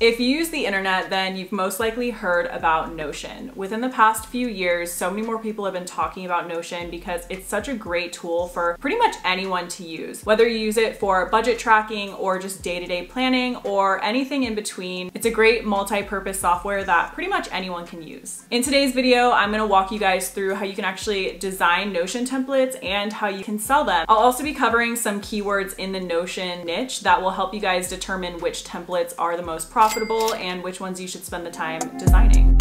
If you use the internet, then you've most likely heard about Notion. Within the past few years, so many more people have been talking about Notion because it's such a great tool for pretty much anyone to use. Whether you use it for budget tracking or just day-to-day -day planning or anything in between, it's a great multi-purpose software that pretty much anyone can use. In today's video, I'm gonna walk you guys through how you can actually design Notion templates and how you can sell them. I'll also be covering some keywords in the Notion niche that will help you guys determine which templates are the most profitable profitable and which ones you should spend the time designing.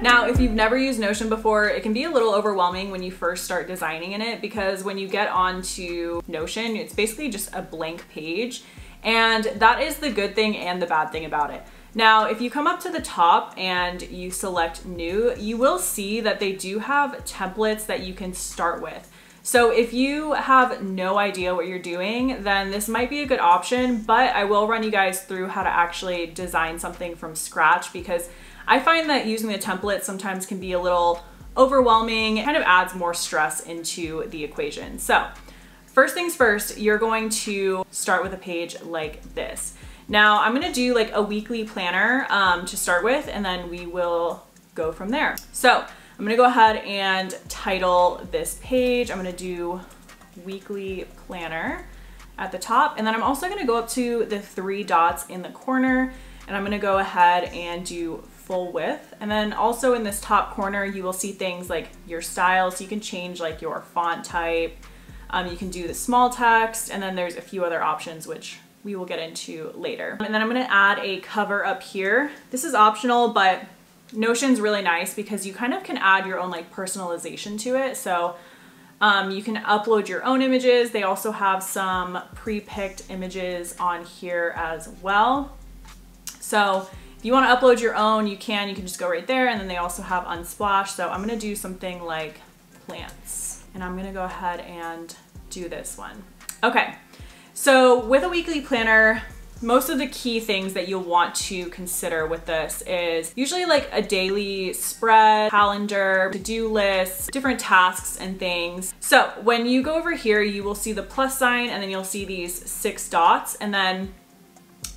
Now, if you've never used Notion before, it can be a little overwhelming when you first start designing in it because when you get onto Notion, it's basically just a blank page. And that is the good thing and the bad thing about it. Now, if you come up to the top and you select new, you will see that they do have templates that you can start with. So if you have no idea what you're doing, then this might be a good option, but I will run you guys through how to actually design something from scratch because I find that using the template sometimes can be a little overwhelming, it kind of adds more stress into the equation. So first things first, you're going to start with a page like this. Now I'm gonna do like a weekly planner um, to start with, and then we will go from there. So I'm gonna go ahead and title this page. I'm gonna do weekly planner at the top. And then I'm also gonna go up to the three dots in the corner and I'm gonna go ahead and do full width. And then also in this top corner, you will see things like your style. So you can change like your font type. Um, you can do the small text and then there's a few other options which we will get into later. And then I'm gonna add a cover up here. This is optional, but Notion's really nice because you kind of can add your own like personalization to it. So um, you can upload your own images. They also have some pre-picked images on here as well. So if you want to upload your own, you can. You can just go right there. And then they also have Unsplash. So I'm going to do something like plants. And I'm going to go ahead and do this one. Okay. So with a weekly planner, most of the key things that you'll want to consider with this is usually like a daily spread, calendar, to-do list, different tasks and things. So when you go over here, you will see the plus sign and then you'll see these six dots and then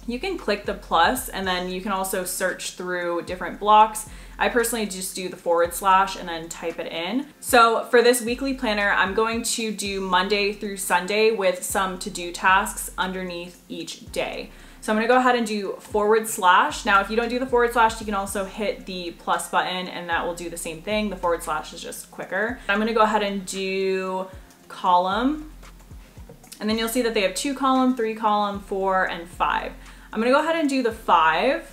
you can click the plus and then you can also search through different blocks. I personally just do the forward slash and then type it in. So for this weekly planner, I'm going to do Monday through Sunday with some to-do tasks underneath each day. So I'm gonna go ahead and do forward slash. Now, if you don't do the forward slash, you can also hit the plus button and that will do the same thing. The forward slash is just quicker. I'm gonna go ahead and do column. And then you'll see that they have two column, three column, four, and five. I'm gonna go ahead and do the five.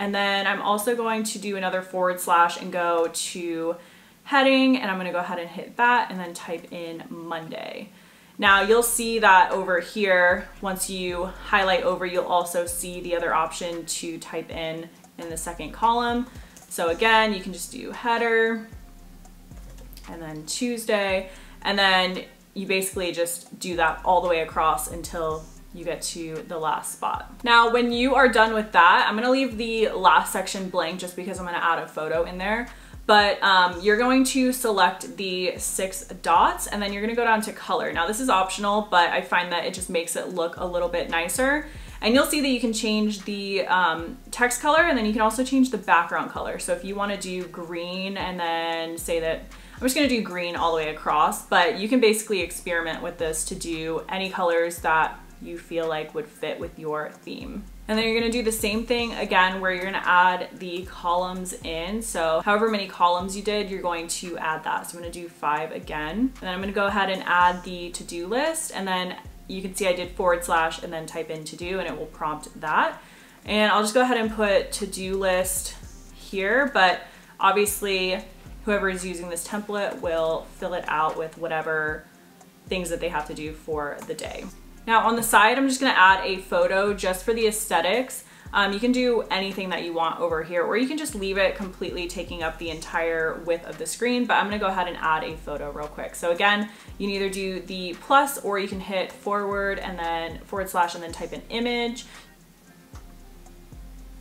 And then I'm also going to do another forward slash and go to heading and I'm gonna go ahead and hit that and then type in Monday. Now you'll see that over here, once you highlight over, you'll also see the other option to type in in the second column. So again, you can just do header and then Tuesday, and then you basically just do that all the way across until you get to the last spot. Now, when you are done with that, I'm gonna leave the last section blank just because I'm gonna add a photo in there but um, you're going to select the six dots and then you're gonna go down to color. Now this is optional, but I find that it just makes it look a little bit nicer. And you'll see that you can change the um, text color and then you can also change the background color. So if you wanna do green and then say that, I'm just gonna do green all the way across, but you can basically experiment with this to do any colors that you feel like would fit with your theme. And then you're gonna do the same thing again where you're gonna add the columns in. So however many columns you did, you're going to add that. So I'm gonna do five again. And then I'm gonna go ahead and add the to-do list and then you can see I did forward slash and then type in to do and it will prompt that. And I'll just go ahead and put to-do list here, but obviously whoever is using this template will fill it out with whatever things that they have to do for the day. Now on the side, I'm just gonna add a photo just for the aesthetics. Um, you can do anything that you want over here, or you can just leave it completely taking up the entire width of the screen, but I'm gonna go ahead and add a photo real quick. So again, you can either do the plus or you can hit forward and then forward slash and then type in image.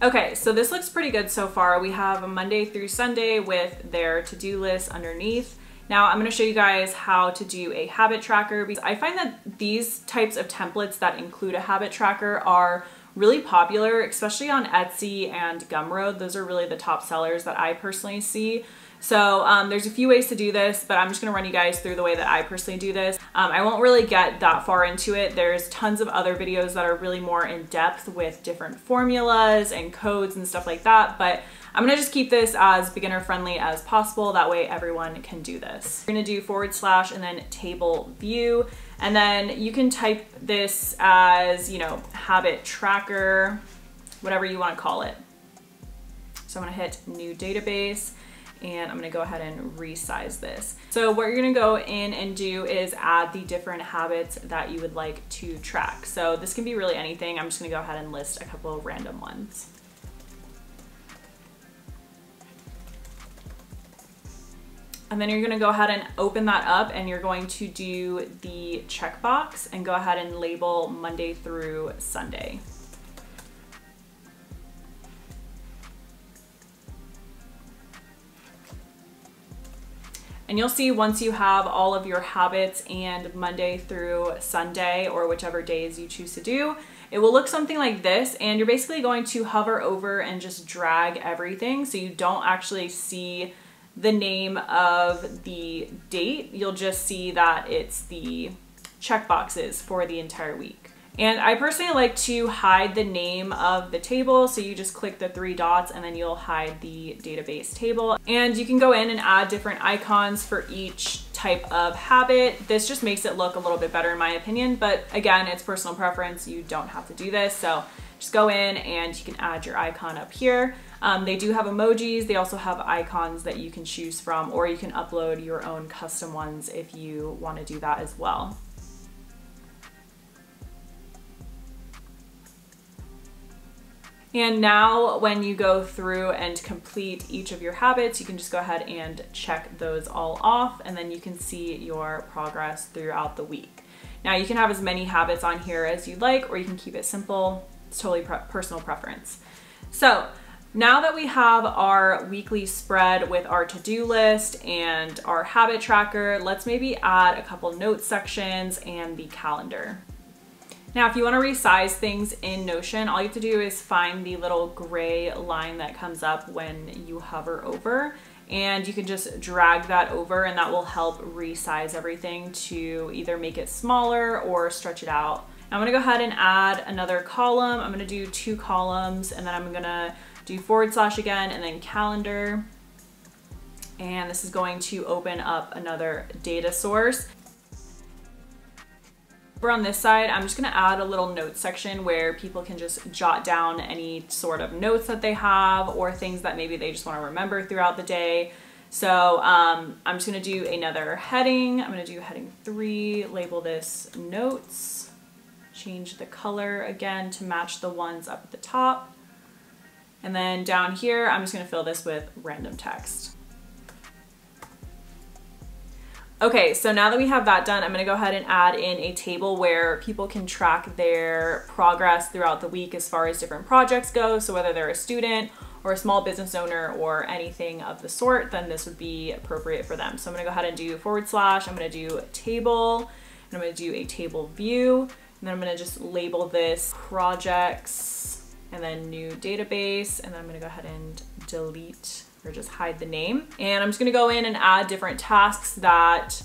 Okay, so this looks pretty good so far. We have a Monday through Sunday with their to-do list underneath. Now I'm gonna show you guys how to do a habit tracker because I find that these types of templates that include a habit tracker are really popular, especially on Etsy and Gumroad. Those are really the top sellers that I personally see. So um, there's a few ways to do this, but I'm just gonna run you guys through the way that I personally do this. Um, I won't really get that far into it. There's tons of other videos that are really more in depth with different formulas and codes and stuff like that, but I'm gonna just keep this as beginner friendly as possible. That way everyone can do this. You're gonna do forward slash and then table view. And then you can type this as, you know, habit tracker, whatever you wanna call it. So I'm gonna hit new database and I'm gonna go ahead and resize this. So what you're gonna go in and do is add the different habits that you would like to track. So this can be really anything. I'm just gonna go ahead and list a couple of random ones. And then you're gonna go ahead and open that up and you're going to do the checkbox and go ahead and label Monday through Sunday. And you'll see once you have all of your habits and Monday through Sunday or whichever days you choose to do, it will look something like this and you're basically going to hover over and just drag everything so you don't actually see the name of the date. You'll just see that it's the checkboxes for the entire week. And I personally like to hide the name of the table. So you just click the three dots and then you'll hide the database table. And you can go in and add different icons for each type of habit. This just makes it look a little bit better in my opinion. But again, it's personal preference. You don't have to do this. So just go in and you can add your icon up here. Um, they do have emojis. They also have icons that you can choose from, or you can upload your own custom ones if you want to do that as well. And now when you go through and complete each of your habits, you can just go ahead and check those all off and then you can see your progress throughout the week. Now you can have as many habits on here as you'd like or you can keep it simple. It's totally personal preference. So now that we have our weekly spread with our to-do list and our habit tracker, let's maybe add a couple note sections and the calendar. Now, if you wanna resize things in Notion, all you have to do is find the little gray line that comes up when you hover over and you can just drag that over and that will help resize everything to either make it smaller or stretch it out. I'm gonna go ahead and add another column. I'm gonna do two columns and then I'm gonna do forward slash again and then calendar. And this is going to open up another data source. Over on this side, I'm just gonna add a little notes section where people can just jot down any sort of notes that they have or things that maybe they just wanna remember throughout the day. So um, I'm just gonna do another heading. I'm gonna do heading three, label this notes, change the color again to match the ones up at the top. And then down here, I'm just gonna fill this with random text. Okay, so now that we have that done, I'm gonna go ahead and add in a table where people can track their progress throughout the week as far as different projects go. So whether they're a student or a small business owner or anything of the sort, then this would be appropriate for them. So I'm gonna go ahead and do forward slash, I'm gonna do table, and I'm gonna do a table view, and then I'm gonna just label this projects, and then new database, and then I'm gonna go ahead and delete or just hide the name. And I'm just gonna go in and add different tasks that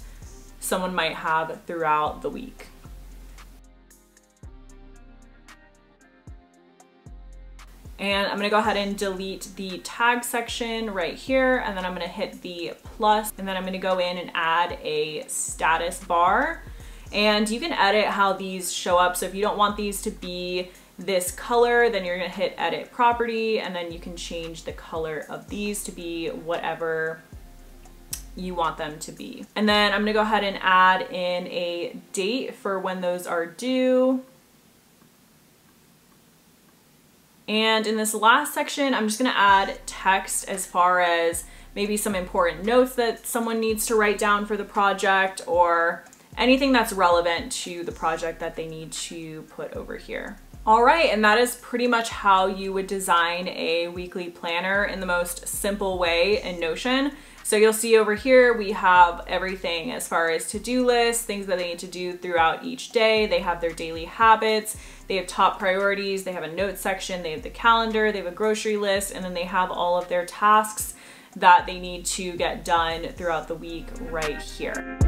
someone might have throughout the week. And I'm gonna go ahead and delete the tag section right here, and then I'm gonna hit the plus, and then I'm gonna go in and add a status bar. And you can edit how these show up. So if you don't want these to be this color, then you're gonna hit edit property and then you can change the color of these to be whatever you want them to be. And then I'm gonna go ahead and add in a date for when those are due. And in this last section, I'm just gonna add text as far as maybe some important notes that someone needs to write down for the project or anything that's relevant to the project that they need to put over here. All right, and that is pretty much how you would design a weekly planner in the most simple way in Notion. So you'll see over here, we have everything as far as to-do lists, things that they need to do throughout each day. They have their daily habits, they have top priorities, they have a notes section, they have the calendar, they have a grocery list, and then they have all of their tasks that they need to get done throughout the week right here.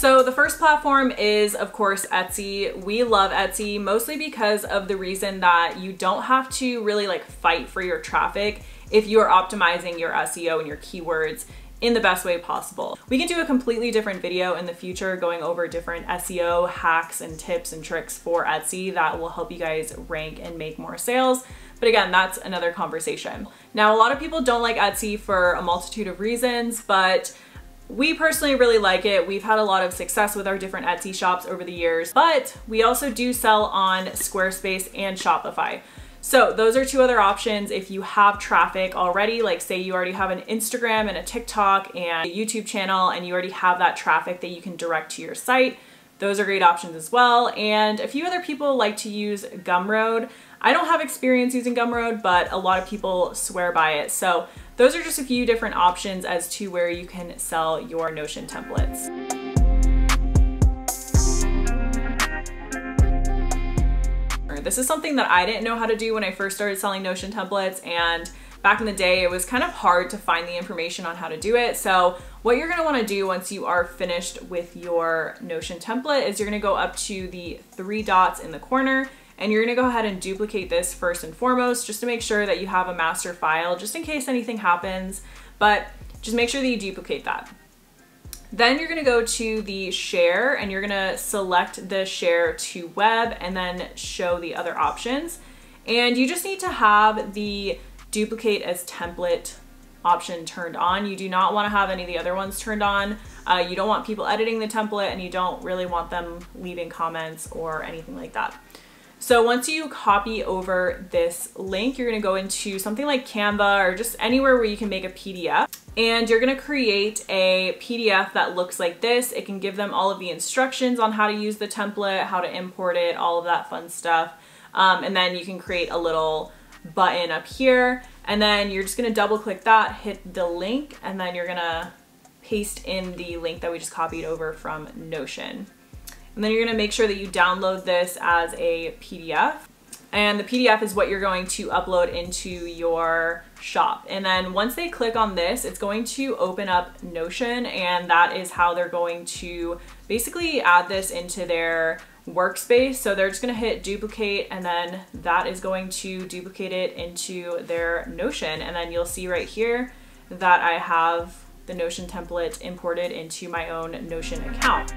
So the first platform is of course Etsy. We love Etsy mostly because of the reason that you don't have to really like fight for your traffic if you are optimizing your SEO and your keywords in the best way possible. We can do a completely different video in the future going over different SEO hacks and tips and tricks for Etsy that will help you guys rank and make more sales. But again, that's another conversation. Now, a lot of people don't like Etsy for a multitude of reasons, but we personally really like it. We've had a lot of success with our different Etsy shops over the years, but we also do sell on Squarespace and Shopify. So those are two other options if you have traffic already, like say you already have an Instagram and a TikTok and a YouTube channel and you already have that traffic that you can direct to your site. Those are great options as well. And a few other people like to use Gumroad. I don't have experience using Gumroad, but a lot of people swear by it. So those are just a few different options as to where you can sell your Notion templates. This is something that I didn't know how to do when I first started selling Notion templates and back in the day it was kind of hard to find the information on how to do it. So what you're gonna wanna do once you are finished with your Notion template is you're gonna go up to the three dots in the corner and you're gonna go ahead and duplicate this first and foremost, just to make sure that you have a master file, just in case anything happens, but just make sure that you duplicate that. Then you're gonna go to the share and you're gonna select the share to web and then show the other options. And you just need to have the duplicate as template option turned on. You do not wanna have any of the other ones turned on. Uh, you don't want people editing the template and you don't really want them leaving comments or anything like that. So once you copy over this link, you're gonna go into something like Canva or just anywhere where you can make a PDF. And you're gonna create a PDF that looks like this. It can give them all of the instructions on how to use the template, how to import it, all of that fun stuff. Um, and then you can create a little button up here. And then you're just gonna double click that, hit the link, and then you're gonna paste in the link that we just copied over from Notion. And then you're gonna make sure that you download this as a PDF. And the PDF is what you're going to upload into your shop. And then once they click on this, it's going to open up Notion and that is how they're going to basically add this into their workspace. So they're just gonna hit duplicate and then that is going to duplicate it into their Notion. And then you'll see right here that I have the Notion template imported into my own Notion account.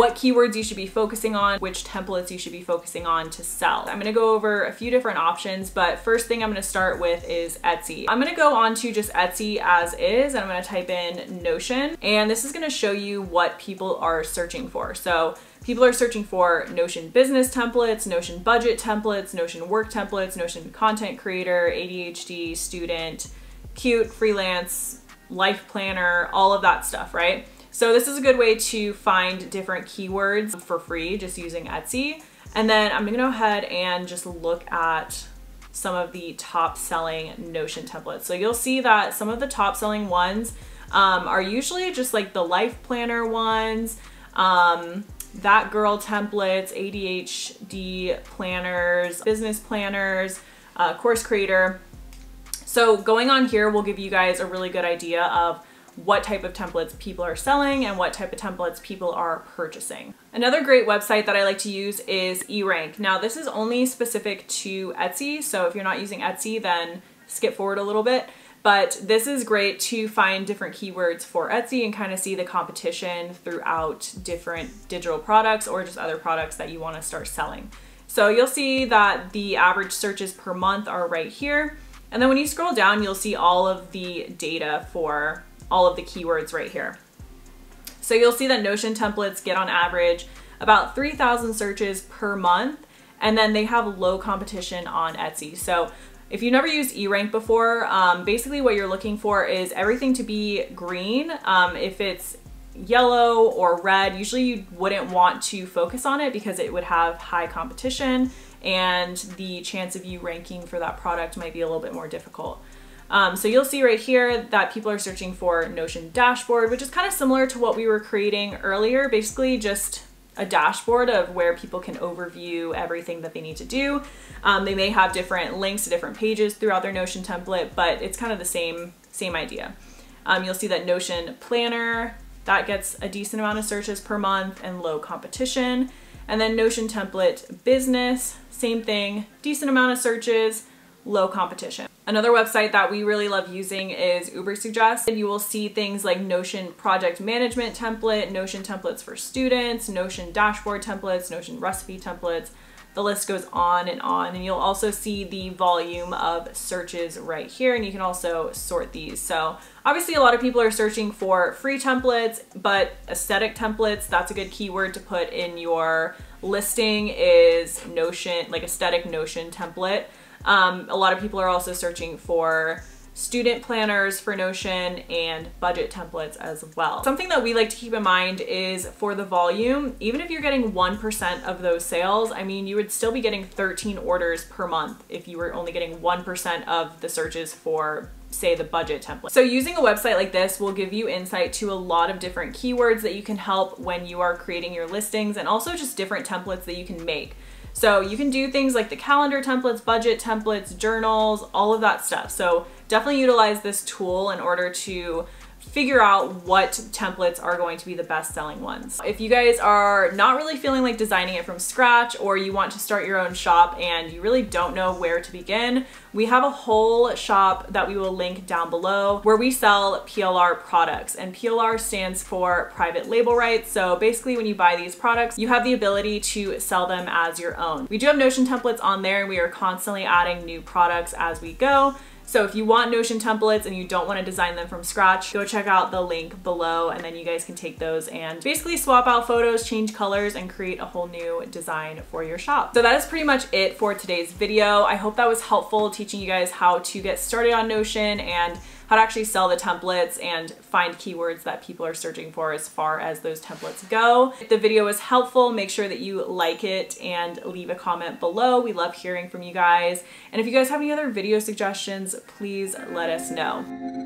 What keywords you should be focusing on, which templates you should be focusing on to sell. I'm gonna go over a few different options, but first thing I'm gonna start with is Etsy. I'm gonna go on to just Etsy as is, and I'm gonna type in Notion, and this is gonna show you what people are searching for. So people are searching for Notion business templates, Notion budget templates, Notion work templates, Notion content creator, ADHD, student, cute, freelance, life planner, all of that stuff, right? So this is a good way to find different keywords for free just using Etsy. And then I'm gonna go ahead and just look at some of the top selling Notion templates. So you'll see that some of the top selling ones um, are usually just like the life planner ones, um, that girl templates, ADHD planners, business planners, uh, course creator. So going on here will give you guys a really good idea of what type of templates people are selling and what type of templates people are purchasing. Another great website that I like to use is eRank. Now this is only specific to Etsy, so if you're not using Etsy, then skip forward a little bit. But this is great to find different keywords for Etsy and kind of see the competition throughout different digital products or just other products that you want to start selling. So you'll see that the average searches per month are right here. And then when you scroll down, you'll see all of the data for all of the keywords right here. So you'll see that Notion templates get on average about 3,000 searches per month, and then they have low competition on Etsy. So if you've never used eRank before, um, basically what you're looking for is everything to be green. Um, if it's yellow or red, usually you wouldn't want to focus on it because it would have high competition and the chance of you ranking for that product might be a little bit more difficult. Um, so you'll see right here that people are searching for Notion dashboard, which is kind of similar to what we were creating earlier, basically just a dashboard of where people can overview everything that they need to do. Um, they may have different links to different pages throughout their Notion template, but it's kind of the same, same idea. Um, you'll see that Notion Planner, that gets a decent amount of searches per month and low competition. And then Notion Template Business, same thing, decent amount of searches, low competition. Another website that we really love using is Ubersuggest. And you will see things like Notion project management template, Notion templates for students, Notion dashboard templates, Notion recipe templates. The list goes on and on. And you'll also see the volume of searches right here. And you can also sort these. So obviously a lot of people are searching for free templates, but aesthetic templates, that's a good keyword to put in your listing is Notion, like aesthetic Notion template. Um, a lot of people are also searching for student planners for Notion and budget templates as well. Something that we like to keep in mind is for the volume, even if you're getting 1% of those sales, I mean, you would still be getting 13 orders per month if you were only getting 1% of the searches for say the budget template. So using a website like this will give you insight to a lot of different keywords that you can help when you are creating your listings and also just different templates that you can make. So you can do things like the calendar templates, budget templates, journals, all of that stuff. So definitely utilize this tool in order to figure out what templates are going to be the best selling ones. If you guys are not really feeling like designing it from scratch or you want to start your own shop and you really don't know where to begin, we have a whole shop that we will link down below where we sell PLR products and PLR stands for private label rights. So basically when you buy these products, you have the ability to sell them as your own. We do have Notion templates on there and we are constantly adding new products as we go. So if you want Notion templates and you don't want to design them from scratch, go check out the link below and then you guys can take those and basically swap out photos, change colors, and create a whole new design for your shop. So that is pretty much it for today's video. I hope that was helpful teaching you guys how to get started on Notion and how to actually sell the templates and find keywords that people are searching for as far as those templates go. If the video was helpful, make sure that you like it and leave a comment below. We love hearing from you guys. And if you guys have any other video suggestions, please let us know.